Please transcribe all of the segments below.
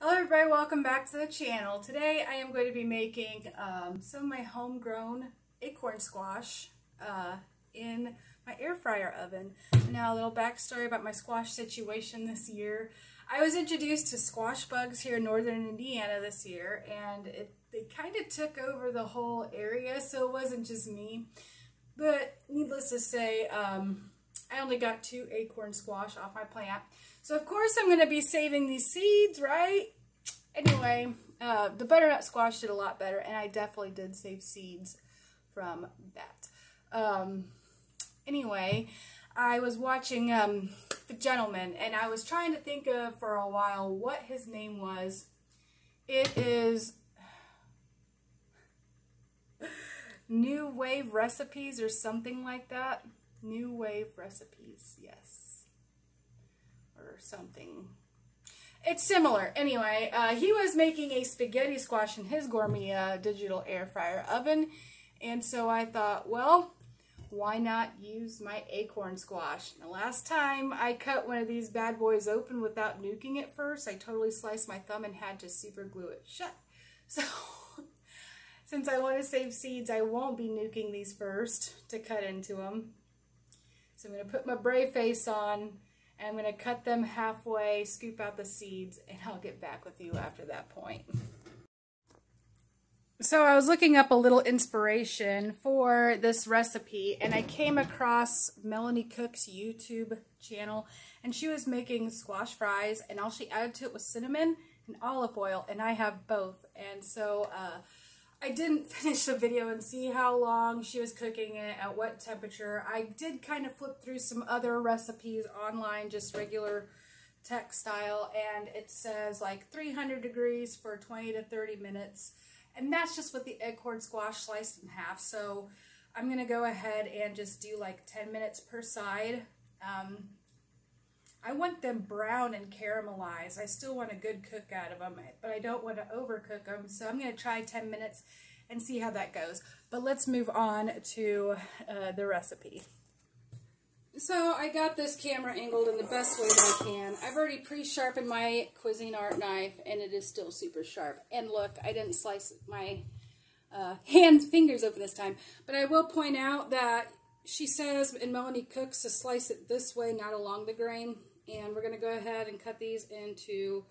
Hello everybody, welcome back to the channel. Today I am going to be making um, some of my homegrown acorn squash uh, in my air fryer oven. Now a little backstory about my squash situation this year. I was introduced to squash bugs here in northern Indiana this year and it, they kind of took over the whole area so it wasn't just me. But needless to say, um, I only got two acorn squash off my plant. So of course I'm going to be saving these seeds, right? Anyway, uh, the butternut squash did a lot better, and I definitely did save seeds from that. Um, anyway, I was watching um, The Gentleman, and I was trying to think of for a while what his name was. It is New Wave Recipes or something like that. New Wave Recipes, yes. Or something. It's similar. Anyway, uh, he was making a spaghetti squash in his Gourmia uh, digital air fryer oven. And so I thought, well, why not use my acorn squash? The last time I cut one of these bad boys open without nuking it first, I totally sliced my thumb and had to super glue it shut. So since I want to save seeds, I won't be nuking these first to cut into them. So I'm going to put my brave face on and I'm going to cut them halfway, scoop out the seeds, and I'll get back with you after that point. So I was looking up a little inspiration for this recipe and I came across Melanie Cook's YouTube channel and she was making squash fries and all she added to it was cinnamon and olive oil and I have both and so uh, I didn't finish the video and see how long she was cooking it, at what temperature. I did kind of flip through some other recipes online, just regular textile, and it says like 300 degrees for 20 to 30 minutes. And that's just with the acorn squash sliced in half. So I'm going to go ahead and just do like 10 minutes per side. Um, I want them brown and caramelized. I still want a good cook out of them, but I don't want to overcook them. So I'm going to try 10 minutes and see how that goes. But let's move on to uh, the recipe. So I got this camera angled in the best way that I can. I've already pre-sharpened my Cuisinart knife and it is still super sharp. And look, I didn't slice my uh, hands, fingers open this time. But I will point out that she says and Melanie Cooks to slice it this way, not along the grain. And we're going to go ahead and cut these into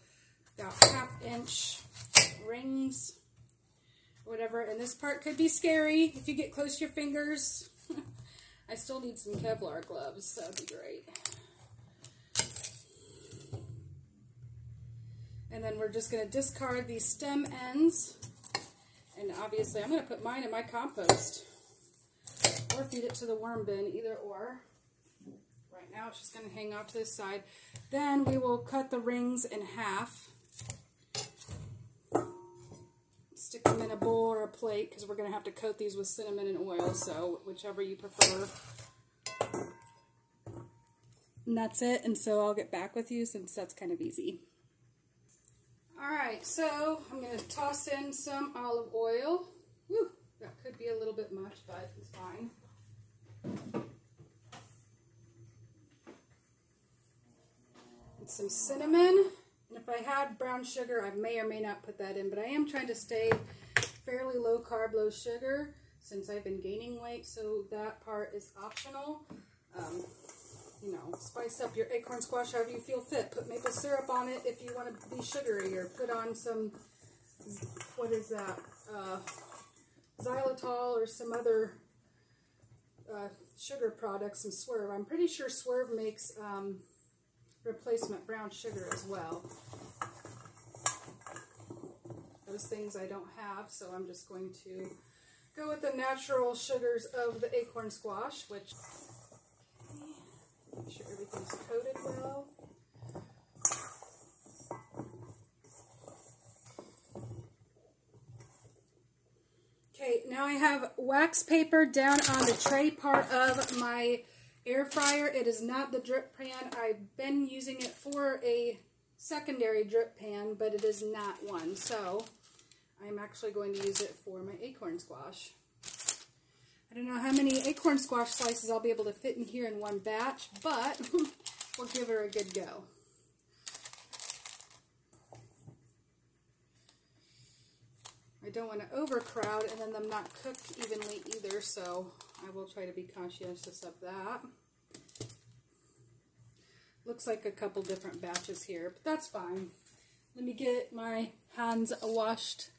about half inch rings whatever. And this part could be scary if you get close to your fingers. I still need some Kevlar gloves. That would be great. And then we're just going to discard these stem ends. And obviously I'm going to put mine in my compost feed it to the worm bin, either or. Right now it's just going to hang out to this side. Then we will cut the rings in half. Stick them in a bowl or a plate because we're going to have to coat these with cinnamon and oil, so whichever you prefer. And that's it, and so I'll get back with you since that's kind of easy. Alright, so I'm going to toss in some olive oil. That could be a little bit much, but it's fine. And some cinnamon. And if I had brown sugar, I may or may not put that in, but I am trying to stay fairly low carb, low sugar since I've been gaining weight, so that part is optional. Um, you know, spice up your acorn squash however you feel fit. Put maple syrup on it if you want to be sugary, or put on some, what is that, uh, xylitol or some other uh, sugar products and Swerve. I'm pretty sure Swerve makes um, replacement brown sugar as well. Those things I don't have, so I'm just going to go with the natural sugars of the acorn squash, which make sure everything's coated well. Okay, now I have wax paper down on the tray part of my air fryer. It is not the drip pan. I've been using it for a secondary drip pan, but it is not one. So I'm actually going to use it for my acorn squash. I don't know how many acorn squash slices I'll be able to fit in here in one batch, but we'll give her a good go. I don't want to overcrowd and then them not cook evenly either, so I will try to be conscientious of that. Looks like a couple different batches here, but that's fine. Let me get my hands washed.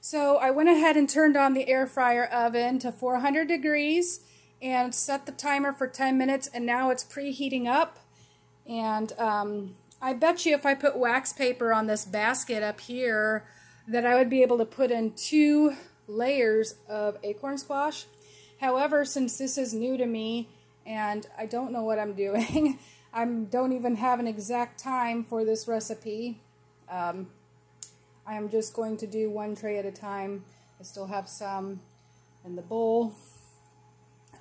So I went ahead and turned on the air fryer oven to 400 degrees and set the timer for 10 minutes and now it's preheating up. And um, I bet you if I put wax paper on this basket up here that I would be able to put in two layers of acorn squash. However, since this is new to me and I don't know what I'm doing, I don't even have an exact time for this recipe. Um, I am just going to do one tray at a time. I still have some in the bowl.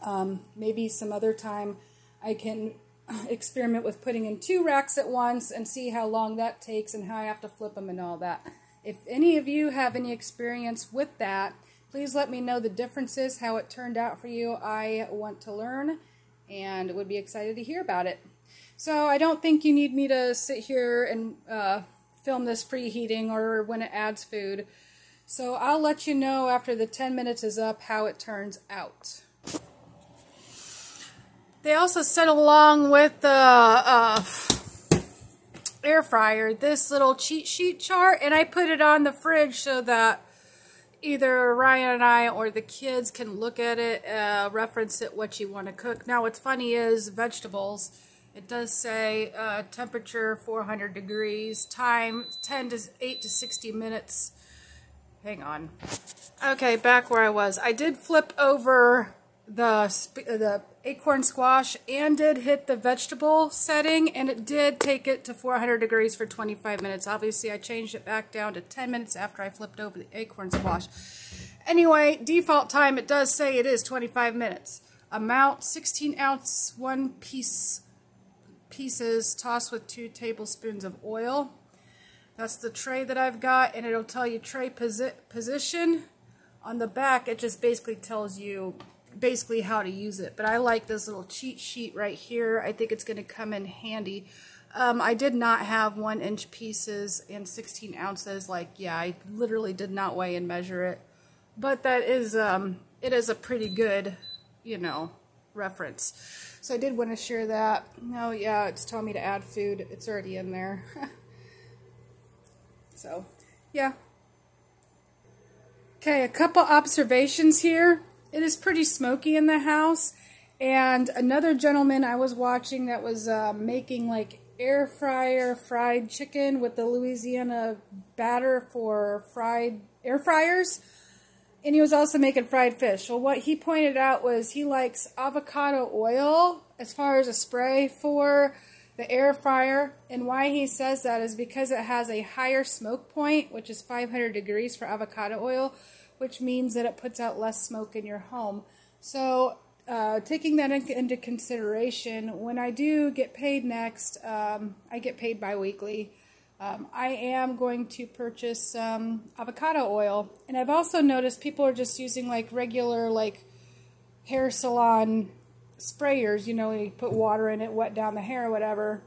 Um, maybe some other time I can experiment with putting in two racks at once and see how long that takes and how I have to flip them and all that. If any of you have any experience with that, please let me know the differences, how it turned out for you. I want to learn and would be excited to hear about it. So I don't think you need me to sit here and uh, film this preheating or when it adds food. So I'll let you know after the 10 minutes is up how it turns out. They also said along with the uh, air fryer this little cheat sheet chart and I put it on the fridge so that either Ryan and I or the kids can look at it, uh, reference it, what you want to cook. Now what's funny is vegetables, it does say uh, temperature 400 degrees, time 10 to 8 to 60 minutes. Hang on. Okay, back where I was. I did flip over the the acorn squash and did hit the vegetable setting and it did take it to 400 degrees for 25 minutes. Obviously I changed it back down to 10 minutes after I flipped over the acorn squash. Anyway, default time it does say it is 25 minutes. Amount 16 ounce one piece pieces tossed with two tablespoons of oil. That's the tray that I've got and it'll tell you tray posi position. On the back it just basically tells you basically how to use it. But I like this little cheat sheet right here. I think it's going to come in handy. Um, I did not have one inch pieces and 16 ounces. Like, yeah, I literally did not weigh and measure it. But that is, um, it is a pretty good, you know, reference. So I did want to share that. No, yeah, it's telling me to add food. It's already in there. so, yeah. Okay, a couple observations here it is pretty smoky in the house. And another gentleman I was watching that was uh, making like air fryer fried chicken with the Louisiana batter for fried air fryers. And he was also making fried fish. Well, what he pointed out was he likes avocado oil as far as a spray for the air fryer. And why he says that is because it has a higher smoke point, which is 500 degrees for avocado oil which means that it puts out less smoke in your home. So uh, taking that into consideration, when I do get paid next, um, I get paid biweekly. Um, I am going to purchase some avocado oil. And I've also noticed people are just using like regular like hair salon sprayers, you know, you put water in it, wet down the hair or whatever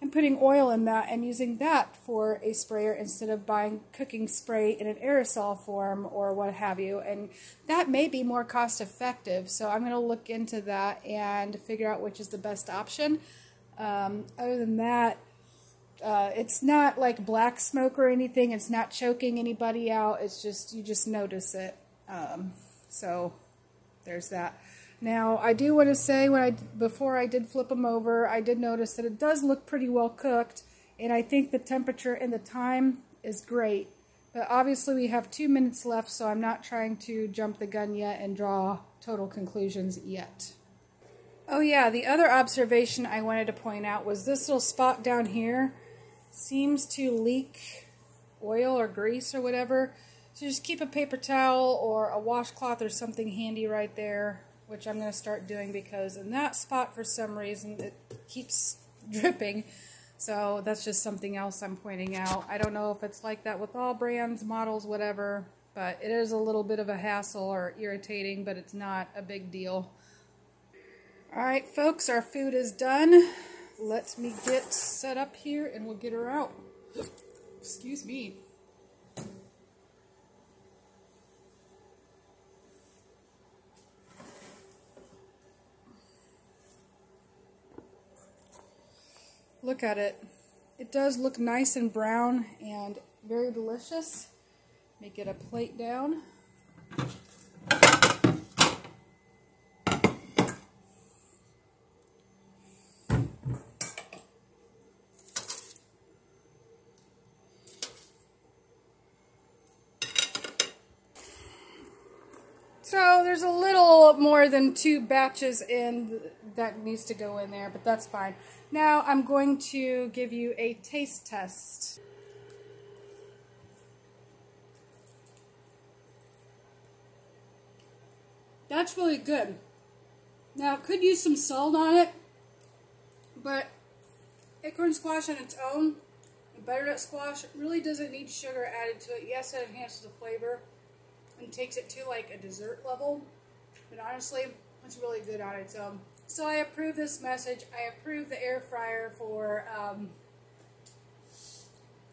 and putting oil in that and using that for a sprayer instead of buying cooking spray in an aerosol form or what have you. And that may be more cost effective. So I'm going to look into that and figure out which is the best option. Um, other than that, uh, it's not like black smoke or anything. It's not choking anybody out. It's just, you just notice it. Um, so there's that. Now, I do want to say, when I before I did flip them over, I did notice that it does look pretty well cooked, and I think the temperature and the time is great. But obviously we have two minutes left, so I'm not trying to jump the gun yet and draw total conclusions yet. Oh yeah, the other observation I wanted to point out was this little spot down here seems to leak oil or grease or whatever. So just keep a paper towel or a washcloth or something handy right there which I'm going to start doing because in that spot, for some reason, it keeps dripping. So that's just something else I'm pointing out. I don't know if it's like that with all brands, models, whatever, but it is a little bit of a hassle or irritating, but it's not a big deal. All right, folks, our food is done. Let me get set up here and we'll get her out. Excuse me. Look at it. It does look nice and brown and very delicious. Let me get a plate down. So there's a little more than two batches in that needs to go in there, but that's fine. Now I'm going to give you a taste test. That's really good. Now, could use some salt on it, but acorn squash on its own, butternut squash, really doesn't need sugar added to it. Yes, it enhances the flavor and takes it to like a dessert level, but honestly, it's really good on its own. So I approve this message. I approve the air fryer for um,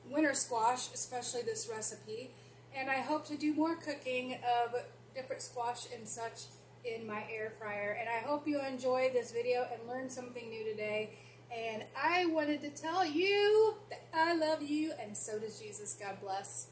winter squash, especially this recipe. And I hope to do more cooking of different squash and such in my air fryer. And I hope you enjoy this video and learn something new today. And I wanted to tell you that I love you and so does Jesus. God bless.